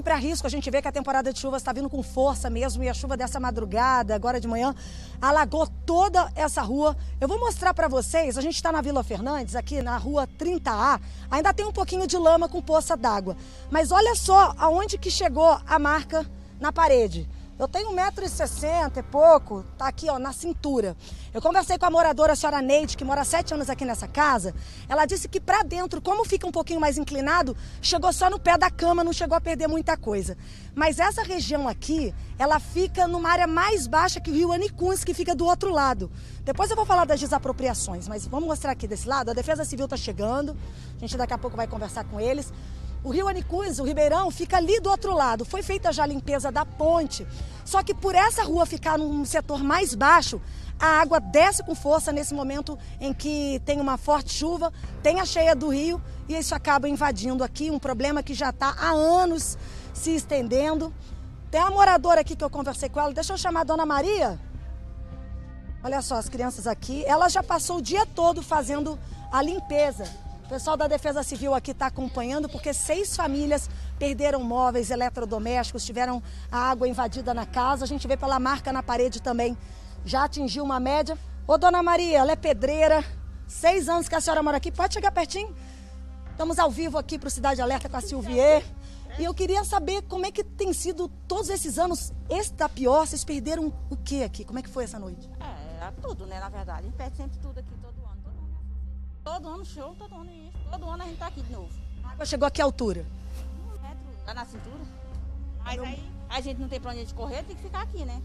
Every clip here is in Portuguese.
sempre há risco. A gente vê que a temporada de chuvas está vindo com força mesmo e a chuva dessa madrugada, agora de manhã, alagou toda essa rua. Eu vou mostrar para vocês. A gente está na Vila Fernandes, aqui na rua 30A. Ainda tem um pouquinho de lama com poça d'água. Mas olha só aonde que chegou a marca na parede. Eu tenho 1,60m e pouco, tá aqui ó, na cintura. Eu conversei com a moradora, a senhora Neide, que mora há sete anos aqui nessa casa. Ela disse que para dentro, como fica um pouquinho mais inclinado, chegou só no pé da cama, não chegou a perder muita coisa. Mas essa região aqui, ela fica numa área mais baixa que o rio Anicuns, que fica do outro lado. Depois eu vou falar das desapropriações, mas vamos mostrar aqui desse lado. A Defesa Civil está chegando, a gente daqui a pouco vai conversar com eles. O rio Anicuz, o Ribeirão, fica ali do outro lado. Foi feita já a limpeza da ponte. Só que por essa rua ficar num setor mais baixo, a água desce com força nesse momento em que tem uma forte chuva, tem a cheia do rio e isso acaba invadindo aqui um problema que já está há anos se estendendo. Tem uma moradora aqui que eu conversei com ela, deixa eu chamar a dona Maria. Olha só as crianças aqui, ela já passou o dia todo fazendo a limpeza o pessoal da Defesa Civil aqui está acompanhando porque seis famílias perderam móveis eletrodomésticos, tiveram a água invadida na casa. A gente vê pela marca na parede também. Já atingiu uma média. Ô, dona Maria, ela é pedreira. Seis anos que a senhora mora aqui. Pode chegar pertinho? Estamos ao vivo aqui para o Cidade Alerta com a Silvier. E eu queria saber como é que tem sido todos esses anos. Esse tá pior, vocês perderam o que aqui? Como é que foi essa noite? É, tudo, né, na verdade. A gente perde sempre tudo aqui, todo ano. Todo ano show, todo ano isso. Todo ano a gente tá aqui de novo. A água chegou a que altura? Um metro, lá na cintura. Mas aí a gente não tem pra onde a gente correr, tem que ficar aqui, né?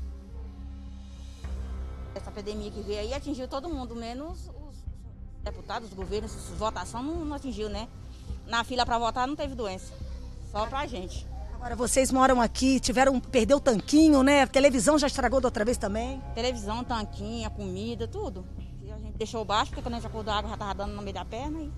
Essa epidemia que veio aí atingiu todo mundo, menos os deputados, os governos, votação não, não atingiu, né? Na fila para votar não teve doença. Só pra gente. Agora vocês moram aqui, tiveram, perdeu o tanquinho, né? A televisão já estragou da outra vez também. Televisão, tanquinho, comida, tudo deixou baixo, porque quando a gente acordou a água já estava dando no meio da perna e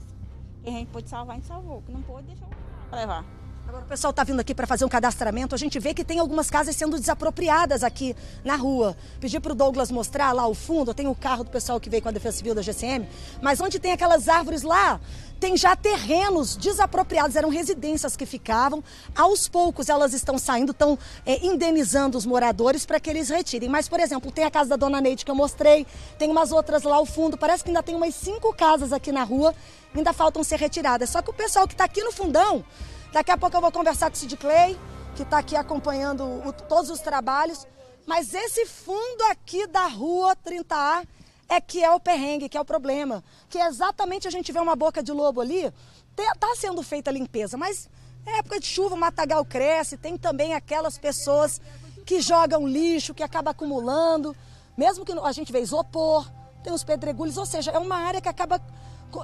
a gente pôde salvar, a gente salvou. Que não pôde, deixou levar. Agora o pessoal está vindo aqui para fazer um cadastramento. A gente vê que tem algumas casas sendo desapropriadas aqui na rua. Pedi para o Douglas mostrar lá o fundo. Tem o carro do pessoal que veio com a Defesa Civil da GCM. Mas onde tem aquelas árvores lá, tem já terrenos desapropriados. Eram residências que ficavam. Aos poucos elas estão saindo, estão é, indenizando os moradores para que eles retirem. Mas, por exemplo, tem a casa da Dona Neide que eu mostrei. Tem umas outras lá ao fundo. Parece que ainda tem umas cinco casas aqui na rua. Ainda faltam ser retiradas. Só que o pessoal que está aqui no fundão Daqui a pouco eu vou conversar com o Sid Clay, que está aqui acompanhando o, todos os trabalhos. Mas esse fundo aqui da rua 30A é que é o perrengue, que é o problema. Que é exatamente a gente vê uma boca de lobo ali, está sendo feita a limpeza, mas é época de chuva, o matagal cresce, tem também aquelas pessoas que jogam lixo, que acaba acumulando, mesmo que a gente vê isopor, tem os pedregulhos, ou seja, é uma área que acaba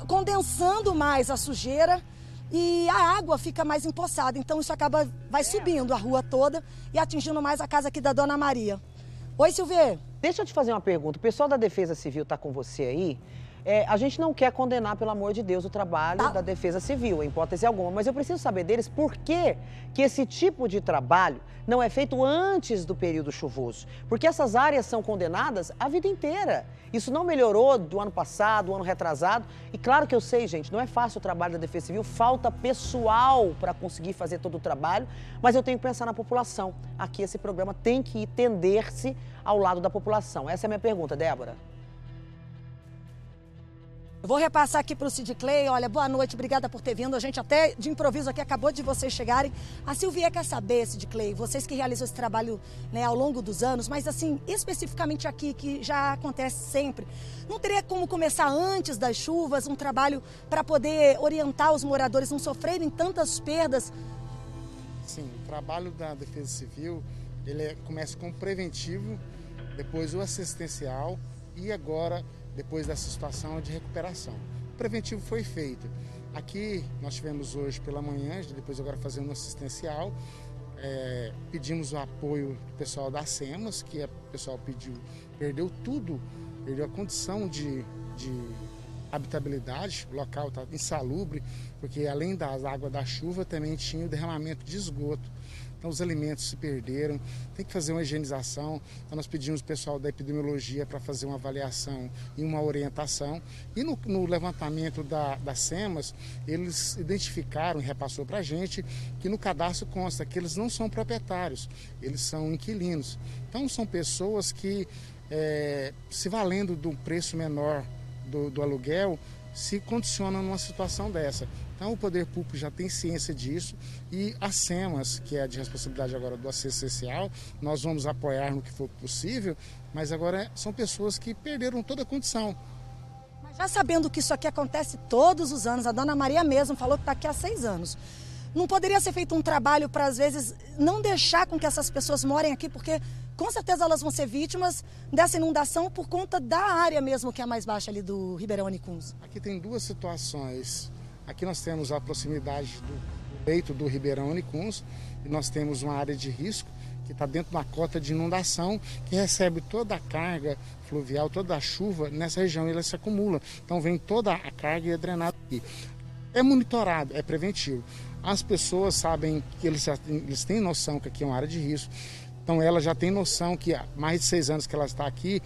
condensando mais a sujeira e a água fica mais empoçada. Então isso acaba, vai subindo a rua toda e atingindo mais a casa aqui da Dona Maria. Oi, Silvia. Deixa eu te fazer uma pergunta. O pessoal da Defesa Civil está com você aí? É, a gente não quer condenar, pelo amor de Deus, o trabalho tá. da Defesa Civil, em hipótese alguma, mas eu preciso saber deles por que, que esse tipo de trabalho não é feito antes do período chuvoso. Porque essas áreas são condenadas a vida inteira. Isso não melhorou do ano passado, do ano retrasado. E claro que eu sei, gente, não é fácil o trabalho da Defesa Civil, falta pessoal para conseguir fazer todo o trabalho, mas eu tenho que pensar na população. Aqui esse programa tem que tender-se ao lado da população. Essa é a minha pergunta, Débora. Vou repassar aqui para o Sid Clay. Olha, boa noite, obrigada por ter vindo. A gente até de improviso aqui acabou de vocês chegarem. A Silvia quer saber, Sid Clay, vocês que realizam esse trabalho né, ao longo dos anos, mas assim, especificamente aqui, que já acontece sempre, não teria como começar antes das chuvas um trabalho para poder orientar os moradores não sofrerem tantas perdas? Sim, o trabalho da Defesa Civil, ele é, começa com o preventivo, depois o assistencial e agora depois dessa situação de recuperação. O preventivo foi feito. Aqui nós tivemos hoje pela manhã, depois agora fazendo um assistencial, é, pedimos o apoio do pessoal da SEMAS, que o pessoal pediu, perdeu tudo, perdeu a condição de, de habitabilidade, o local está insalubre, porque além das águas da chuva também tinha o derramamento de esgoto. Então os alimentos se perderam, tem que fazer uma higienização. Então nós pedimos o pessoal da epidemiologia para fazer uma avaliação e uma orientação. E no, no levantamento da, das SEMAS, eles identificaram e repassou para a gente que no cadastro consta que eles não são proprietários, eles são inquilinos. Então são pessoas que, é, se valendo um preço menor do, do aluguel, se condicionam numa situação dessa. Então o poder público já tem ciência disso e a SEMAS, que é de responsabilidade agora do acesso social, nós vamos apoiar no que for possível, mas agora são pessoas que perderam toda a condição. Mas já sabendo que isso aqui acontece todos os anos, a dona Maria mesmo falou que está aqui há seis anos. Não poderia ser feito um trabalho para, às vezes, não deixar com que essas pessoas morem aqui, porque com certeza elas vão ser vítimas dessa inundação por conta da área mesmo que é mais baixa ali do Ribeirão Anicuns. Aqui tem duas situações. Aqui nós temos a proximidade do leito do Ribeirão Unicuns e nós temos uma área de risco que está dentro da cota de inundação que recebe toda a carga fluvial, toda a chuva nessa região e ela se acumula. Então vem toda a carga e é drenada aqui. É monitorado, é preventivo. As pessoas sabem que eles, eles têm noção que aqui é uma área de risco. Então ela já tem noção que há mais de seis anos que ela está aqui,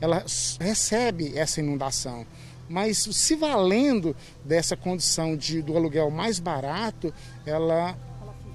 ela recebe essa inundação mas se valendo dessa condição de, do aluguel mais barato, ela,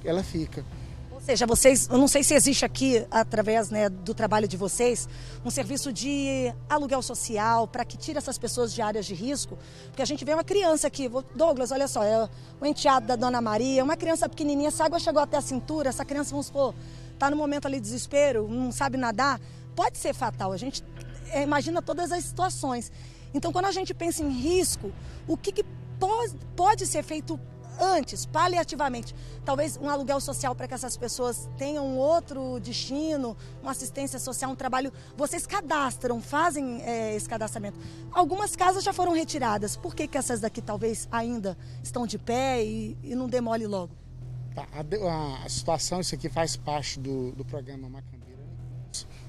ela fica. Ou seja, vocês, eu não sei se existe aqui, através né, do trabalho de vocês, um serviço de aluguel social para que tire essas pessoas de áreas de risco, porque a gente vê uma criança aqui, Douglas, olha só, é o enteado da Dona Maria, uma criança pequenininha, essa água chegou até a cintura, essa criança, vamos supor, está no momento ali de desespero, não sabe nadar, pode ser fatal, a gente é, imagina todas as situações. Então, quando a gente pensa em risco, o que, que pode, pode ser feito antes, paliativamente? Talvez um aluguel social para que essas pessoas tenham outro destino, uma assistência social, um trabalho. Vocês cadastram, fazem é, esse cadastramento. Algumas casas já foram retiradas. Por que, que essas daqui talvez ainda estão de pé e, e não demole logo? Tá, a, a, situação, isso aqui faz parte do, do programa Macambeira.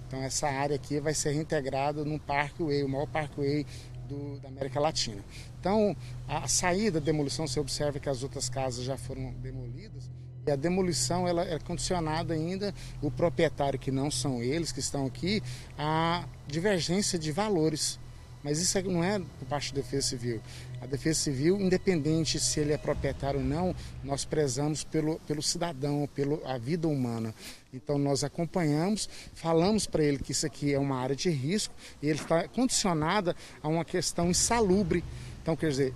Então essa área aqui vai ser reintegrada num parkway, o maior parkway do, da América Latina. Então, a saída da demolição, você observa que as outras casas já foram demolidas, e a demolição ela é condicionada ainda o proprietário que não são eles que estão aqui a divergência de valores. Mas isso é, não é por parte da Defesa Civil. A Defesa Civil, independente se ele é proprietário ou não, nós prezamos pelo, pelo cidadão, pela vida humana. Então nós acompanhamos, falamos para ele que isso aqui é uma área de risco e ele está condicionada a uma questão insalubre. Então, quer dizer,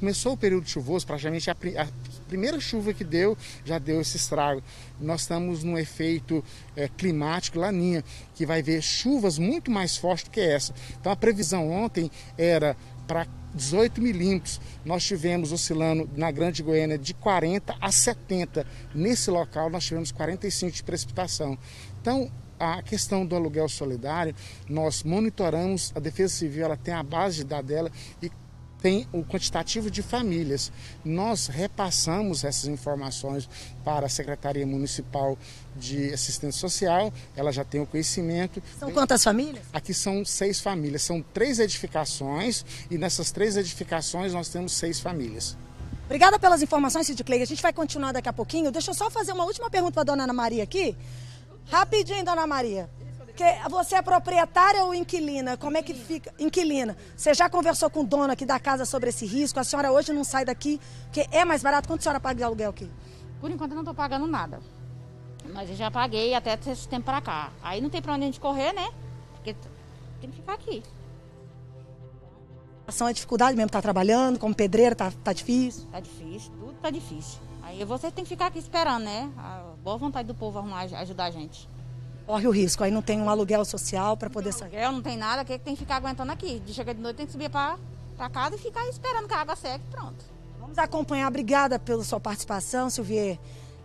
começou o período chuvoso, praticamente a, a, primeira chuva que deu já deu esse estrago. Nós estamos num efeito é, climático laninha, que vai ver chuvas muito mais fortes do que essa. Então, a previsão ontem era para 18 milímetros. Nós tivemos oscilando na Grande Goiânia de 40 a 70. Nesse local nós tivemos 45 de precipitação. Então, a questão do aluguel solidário, nós monitoramos, a Defesa Civil ela tem a base de dados dela e tem o quantitativo de famílias. Nós repassamos essas informações para a Secretaria Municipal de Assistência Social, ela já tem o conhecimento. São quantas famílias? Aqui são seis famílias, são três edificações e nessas três edificações nós temos seis famílias. Obrigada pelas informações, Cid Clay. A gente vai continuar daqui a pouquinho. Deixa eu só fazer uma última pergunta para a dona Ana Maria aqui. Rapidinho, dona Maria. Porque você é proprietária ou inquilina? Como é que fica? Inquilina. Você já conversou com o dono aqui da casa sobre esse risco? A senhora hoje não sai daqui, porque é mais barato. Quanto a senhora paga de aluguel aqui? Por enquanto eu não estou pagando nada. Mas eu já paguei até esse tempo para cá. Aí não tem para onde a gente correr, né? Porque tem que ficar aqui. A ação é dificuldade mesmo, tá trabalhando, como pedreira, tá, tá difícil? Tá difícil, tudo tá difícil. Aí você tem que ficar aqui esperando, né? A boa vontade do povo arrumar, ajudar a gente corre o risco. Aí não tem um aluguel social para poder sair. Aluguel, não tem nada, que tem que ficar aguentando aqui. De chegar de noite tem que subir para casa e ficar esperando que a água seque e pronto. Vamos acompanhar. Obrigada pela sua participação, Silvier.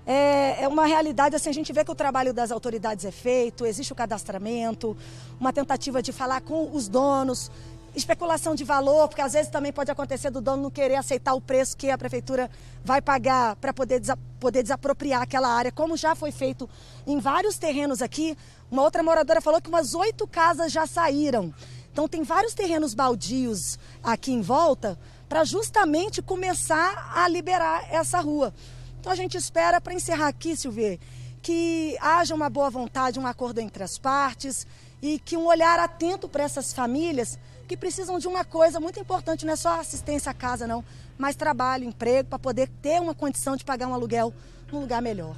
É, é, uma realidade, assim, a gente vê que o trabalho das autoridades é feito, existe o cadastramento, uma tentativa de falar com os donos, especulação de valor, porque às vezes também pode acontecer do dono não querer aceitar o preço que a prefeitura vai pagar para poder, desa poder desapropriar aquela área, como já foi feito em vários terrenos aqui. Uma outra moradora falou que umas oito casas já saíram. Então tem vários terrenos baldios aqui em volta para justamente começar a liberar essa rua. Então a gente espera para encerrar aqui, Silvia, que haja uma boa vontade, um acordo entre as partes e que um olhar atento para essas famílias que precisam de uma coisa muito importante, não é só assistência à casa não, mas trabalho, emprego para poder ter uma condição de pagar um aluguel num lugar melhor.